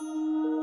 Música